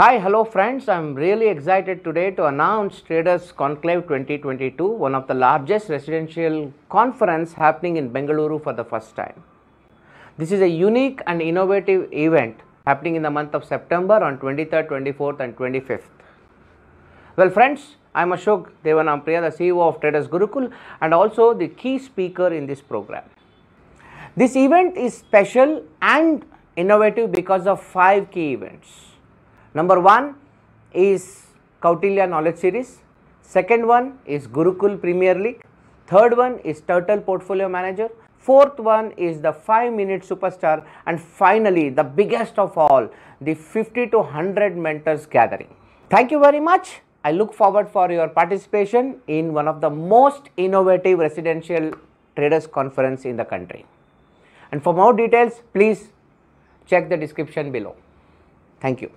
Hi, hello friends. I'm really excited today to announce Traders Conclave 2022, one of the largest residential conference happening in Bengaluru for the first time. This is a unique and innovative event happening in the month of September on 23rd, 24th and 25th. Well, friends, I'm Ashok Devanampriya, the CEO of Traders Gurukul and also the key speaker in this program. This event is special and innovative because of five key events. Number one is Kautilya Knowledge Series. Second one is Gurukul Premier League. Third one is Turtle Portfolio Manager. Fourth one is the 5 minute superstar. And finally, the biggest of all, the 50 to 100 mentors gathering. Thank you very much. I look forward for your participation in one of the most innovative residential traders conference in the country. And for more details, please check the description below. Thank you.